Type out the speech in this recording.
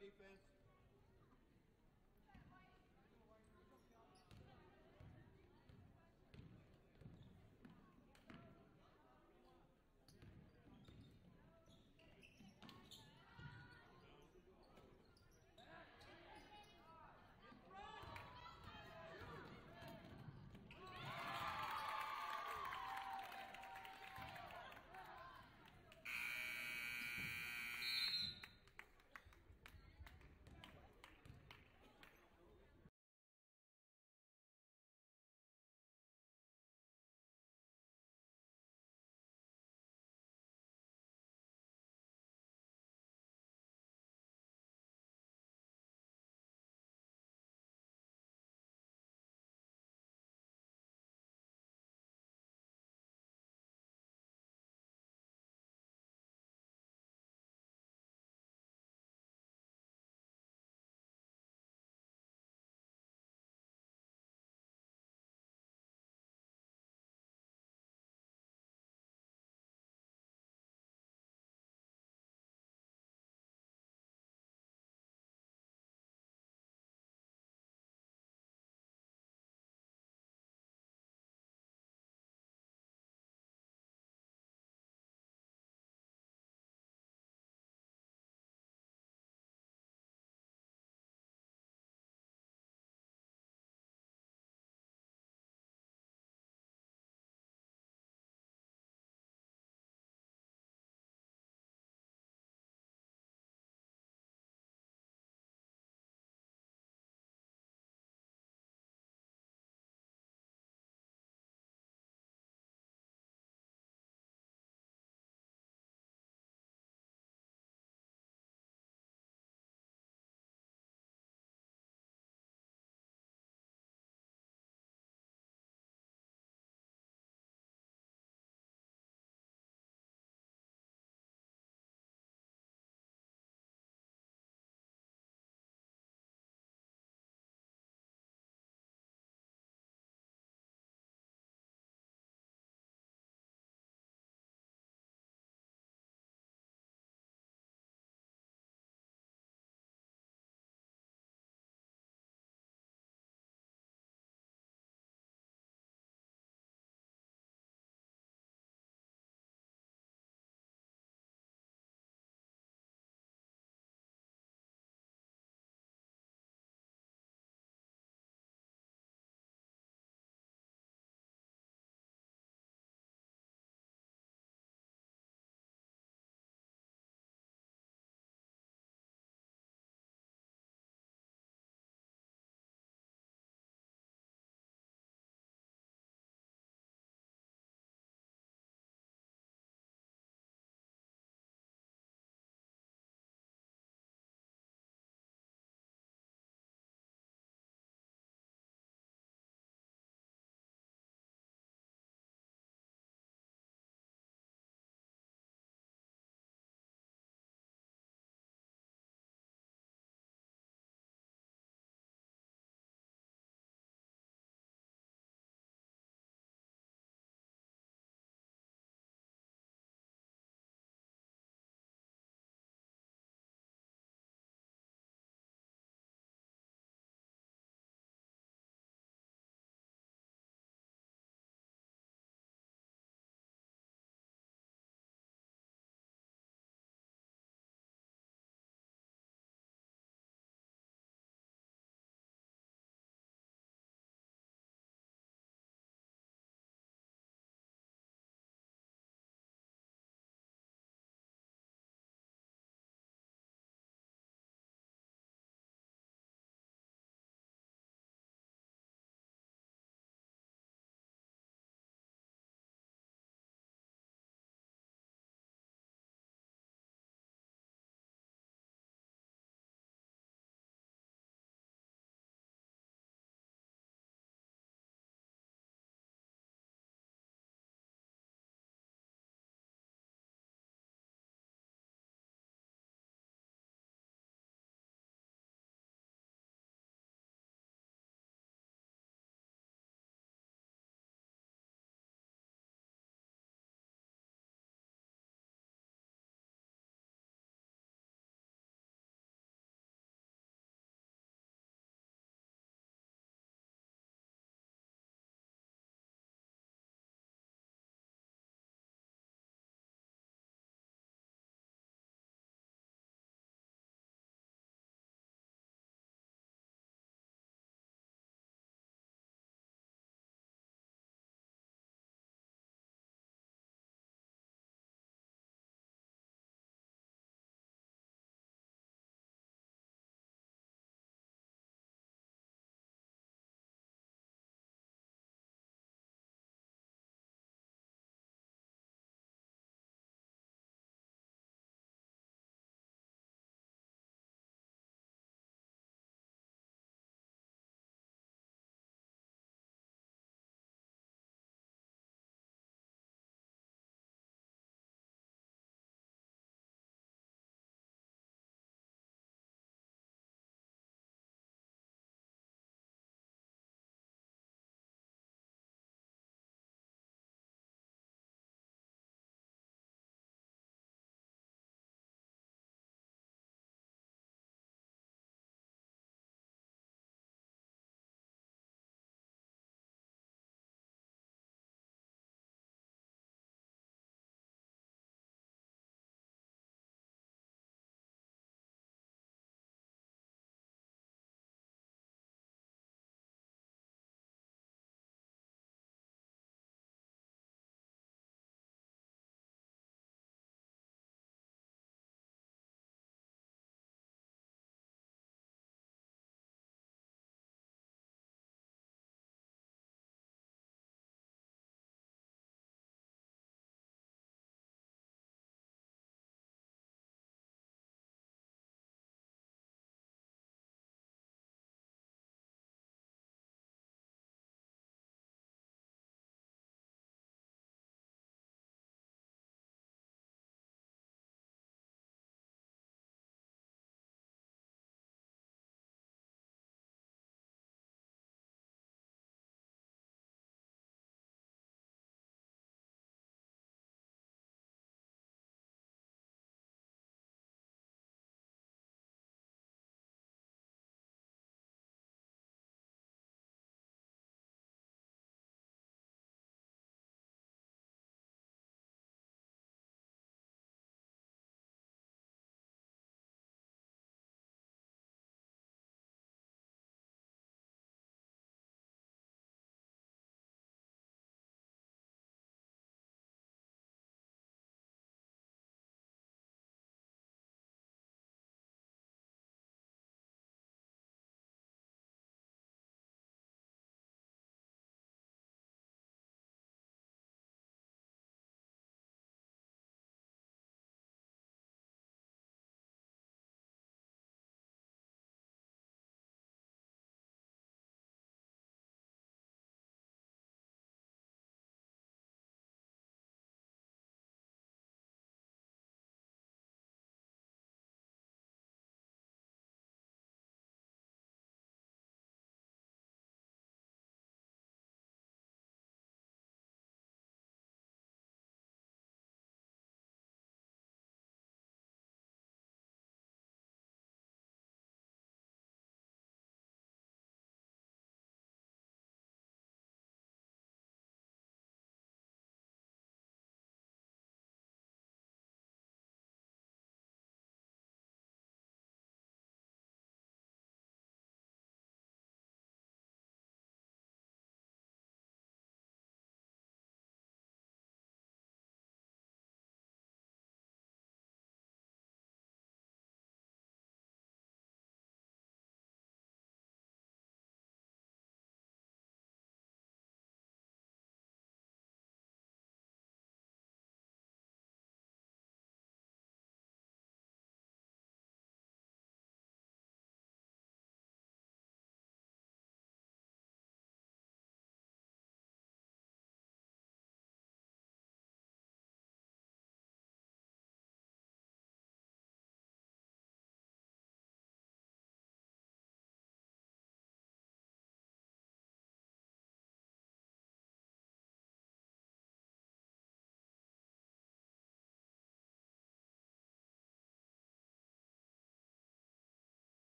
defense.